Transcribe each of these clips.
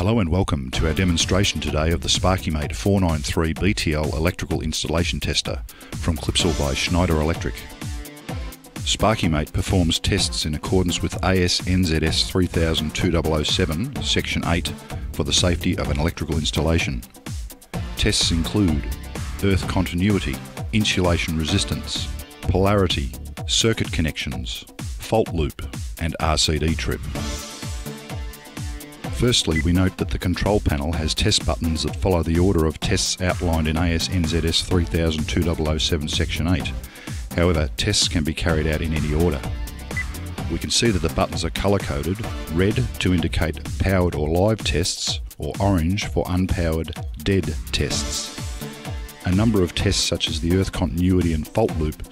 Hello and welcome to our demonstration today of the Spark-e-Mate 493 BTL electrical installation tester from Clipsal by Schneider Electric. Spark-e-Mate performs tests in accordance with AS NZS 3000-2007 Section 8 for the safety of an electrical installation. Tests include earth continuity, insulation resistance, polarity, circuit connections, fault loop and RCD trip. Firstly, we note that the control panel has test buttons that follow the order of tests outlined in AS NZS 3000-2007 Section 8. However, tests can be carried out in any order. We can see that the buttons are colour coded, red to indicate powered or live tests, or orange for unpowered dead tests. A number of tests such as the earth continuity and fault loop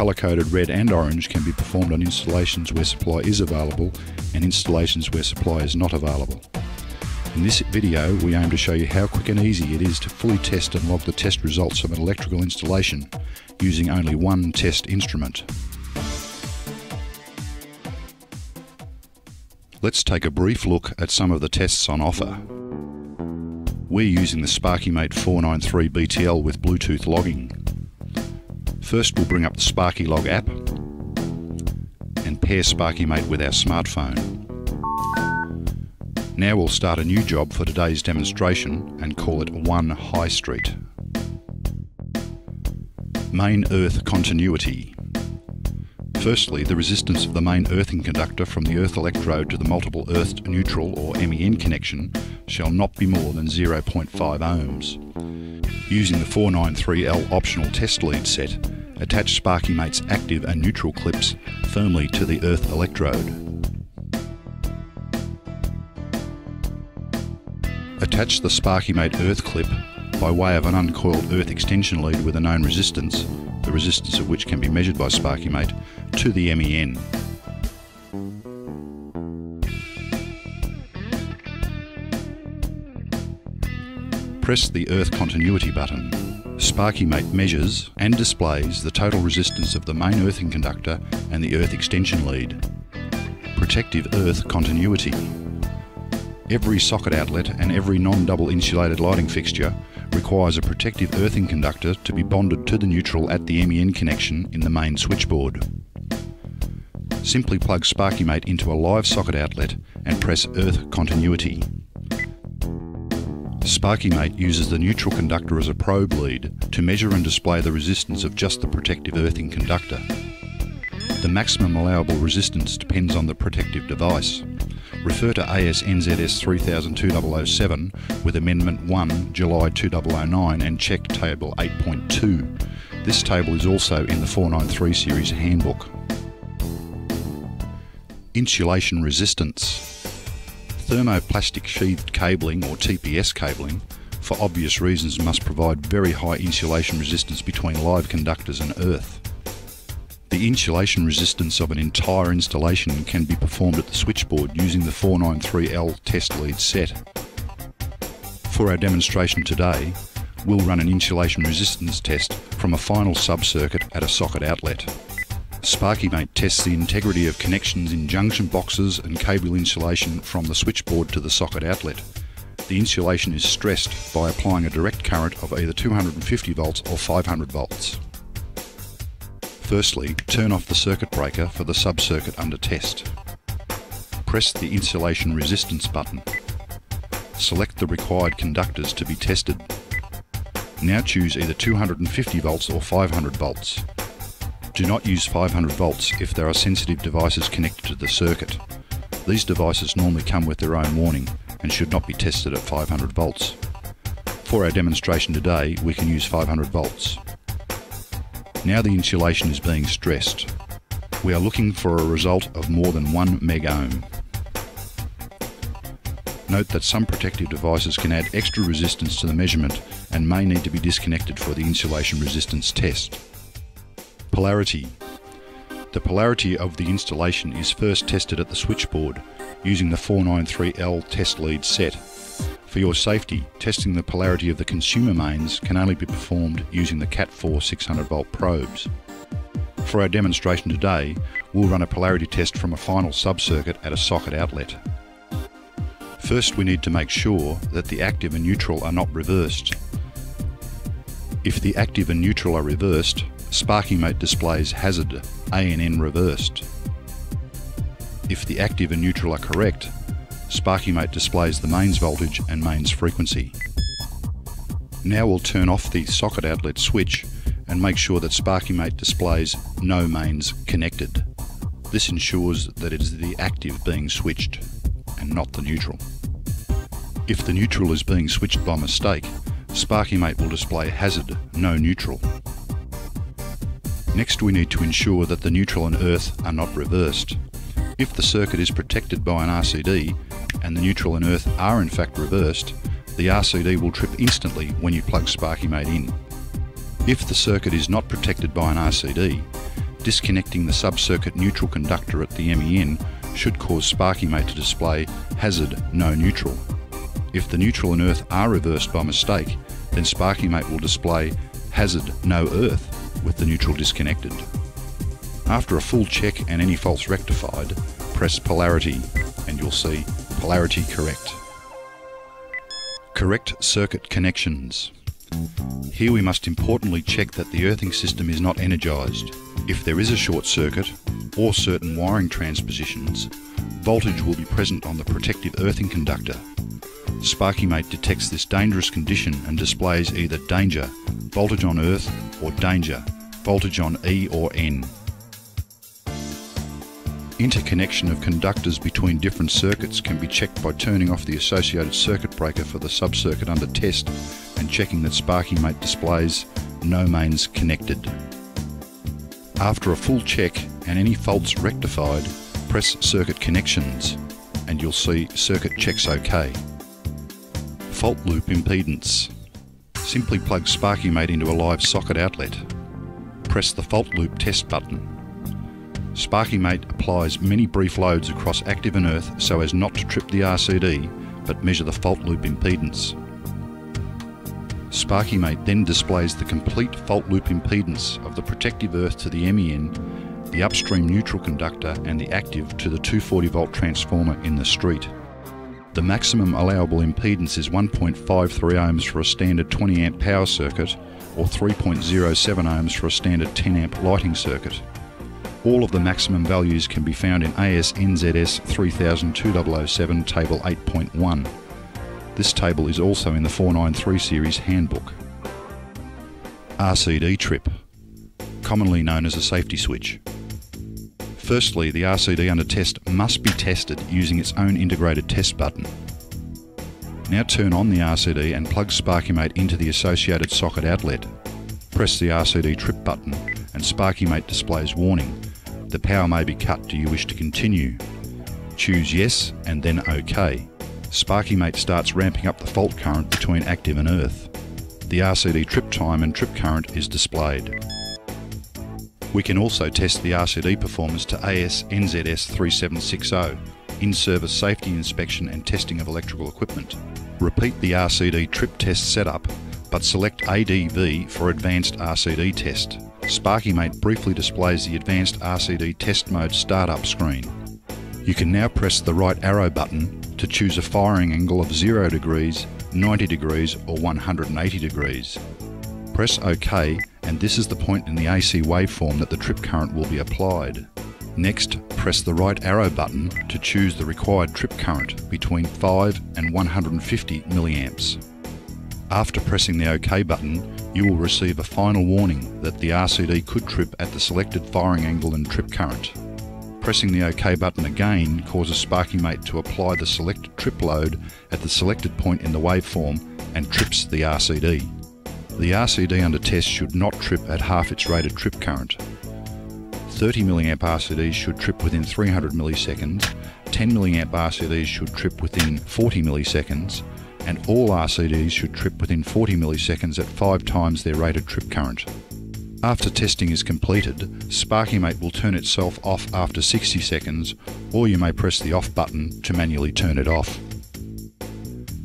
colour-coded red and orange can be performed on installations where supply is available and installations where supply is not available. In this video we aim to show you how quick and easy it is to fully test and log the test results of an electrical installation using only one test instrument. Let's take a brief look at some of the tests on offer. We're using the Spark-e-Mate 493 BTL with Bluetooth logging. First we'll bring up the SparkyLog app and pair Spark-e-Mate with our smartphone. Now we'll start a new job for today's demonstration and call it 1 High Street. Main Earth Continuity Firstly, the resistance of the main earthing conductor from the earth electrode to the multiple earthed neutral or MEN connection shall not be more than 0.5 ohms. Using the 493L optional test lead set, attach Spark-e-Mate's active and neutral clips firmly to the earth electrode. Attach the Spark-e-Mate earth clip by way of an uncoiled earth extension lead with a known resistance, the resistance of which can be measured by Spark-e-Mate, to the MEN. Press the earth continuity button. Spark-e-Mate measures and displays the total resistance of the main earthing conductor and the earth extension lead. Protective earth continuity. Every socket outlet and every non-double insulated lighting fixture requires a protective earthing conductor to be bonded to the neutral at the MEN connection in the main switchboard. Simply plug Spark-e-Mate into a live socket outlet and press earth continuity. Spark-e-Mate uses the neutral conductor as a probe lead to measure and display the resistance of just the protective earthing conductor. The maximum allowable resistance depends on the protective device. Refer to AS NZS 3000-2007 with Amendment 1 July 2009 and check Table 8.2. This table is also in the 493 series handbook. Insulation resistance. Thermoplastic sheathed cabling or TPS cabling for obvious reasons must provide very high insulation resistance between live conductors and earth. The insulation resistance of an entire installation can be performed at the switchboard using the 493L test lead set. For our demonstration today, we'll run an insulation resistance test from a final sub-circuit at a socket outlet. Spark-e-Mate tests the integrity of connections in junction boxes and cable insulation from the switchboard to the socket outlet. The insulation is stressed by applying a direct current of either 250 volts or 500 volts. Firstly, turn off the circuit breaker for the sub-circuit under test. Press the insulation resistance button. Select the required conductors to be tested. Now choose either 250 volts or 500 volts. Do not use 500 volts if there are sensitive devices connected to the circuit. These devices normally come with their own warning and should not be tested at 500 volts. For our demonstration today, we can use 500 volts. Now the insulation is being stressed. We are looking for a result of more than 1 meg ohm. Note that some protective devices can add extra resistance to the measurement and may need to be disconnected for the insulation resistance test. Polarity. The polarity of the installation is first tested at the switchboard using the 493L test lead set. For your safety, testing the polarity of the consumer mains can only be performed using the Cat4 600 volt probes. For our demonstration today, we'll run a polarity test from a final sub-circuit at a socket outlet. First we need to make sure that the active and neutral are not reversed. If the active and neutral are reversed, Spark-e-Mate displays hazard ANN reversed. If the active and neutral are correct, Spark-e-Mate displays the mains voltage and mains frequency. Now we'll turn off the socket outlet switch and make sure that Spark-e-Mate displays no mains connected. This ensures that it is the active being switched and not the neutral. If the neutral is being switched by mistake, Spark-e-Mate will display hazard no neutral. Next we need to ensure that the neutral and earth are not reversed. If the circuit is protected by an RCD and the neutral and earth are in fact reversed, the RCD will trip instantly when you plug Spark-e-Mate in. If the circuit is not protected by an RCD, disconnecting the sub-circuit neutral conductor at the MEN should cause Spark-e-Mate to display hazard no neutral. If the neutral and earth are reversed by mistake, then Spark-e-Mate will display hazard no earth with the neutral disconnected. After a full check and any faults rectified, press polarity and you'll see polarity correct. Correct circuit connections. Here we must importantly check that the earthing system is not energised. If there is a short circuit or certain wiring transpositions, voltage will be present on the protective earthing conductor. Spark-e-Mate detects this dangerous condition and displays either danger, voltage on earth, or danger, voltage on E or N. Interconnection of conductors between different circuits can be checked by turning off the associated circuit breaker for the sub-circuit under test and checking that Spark-e-Mate displays no mains connected. After a full check and any faults rectified, press Circuit Connections and you'll see Circuit Checks OK. Fault Loop Impedance. Simply plug Spark-e-Mate into a live socket outlet. Press the Fault Loop Test button Spark-e-Mate applies many brief loads across active and earth so as not to trip the RCD but measure the fault loop impedance. Spark-e-Mate then displays the complete fault loop impedance of the protective earth to the MEN, the upstream neutral conductor and the active to the 240 volt transformer in the street. The maximum allowable impedance is 1.53 ohms for a standard 20 amp power circuit or 3.07 ohms for a standard 10 amp lighting circuit. All of the maximum values can be found in AS NZS 3000-2007 Table 8.1. This table is also in the 493 series handbook. RCD trip, commonly known as a safety switch. Firstly, the RCD under test must be tested using its own integrated test button. Now turn on the RCD and plug Spark-e-Mate into the associated socket outlet. Press the RCD trip button and Spark-e-Mate displays warning the power may be cut. Do you wish to continue? Choose yes and then OK. Spark-e-Mate starts ramping up the fault current between active and earth. The RCD trip time and trip current is displayed. We can also test the RCD performance to AS NZS 3760, in-service safety inspection and testing of electrical equipment. Repeat the RCD trip test setup, but select ADV for advanced RCD test. Spark-e-Mate briefly displays the advanced RCD test mode startup screen. You can now press the right arrow button to choose a firing angle of 0 degrees, 90 degrees or 180 degrees. Press OK and this is the point in the AC waveform that the trip current will be applied. Next, press the right arrow button to choose the required trip current between 5 and 150 milliamps. After pressing the OK button, you will receive a final warning that the RCD could trip at the selected firing angle and trip current. Pressing the OK button again causes Spark-e-Mate to apply the selected trip load at the selected point in the waveform and trips the RCD. The RCD under test should not trip at half its rated trip current. 30 mA RCDs should trip within 300 milliseconds, 10 mA RCDs should trip within 40 milliseconds, and all RCDs should trip within 40 milliseconds at 5 times their rated trip current. After testing is completed, Spark-e-Mate will turn itself off after 60 seconds or you may press the off button to manually turn it off.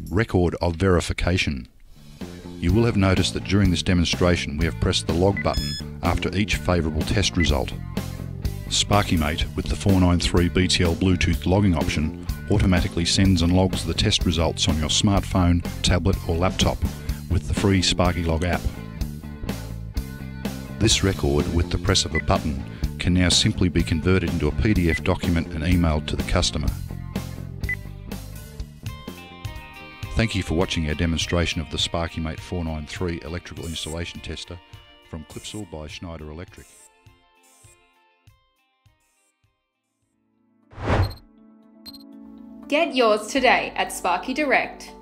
Record of verification. You will have noticed that during this demonstration we have pressed the log button after each favourable test result. Spark-e-Mate with the 493 BTL Bluetooth logging option automatically sends and logs the test results on your smartphone, tablet, or laptop with the free SparkyLog app. This record, with the press of a button, can now simply be converted into a PDF document and emailed to the customer. Thank you for watching our demonstration of the Spark-e-Mate 493 electrical installation tester from Clipsal by Schneider Electric. Get yours today at Sparky Direct.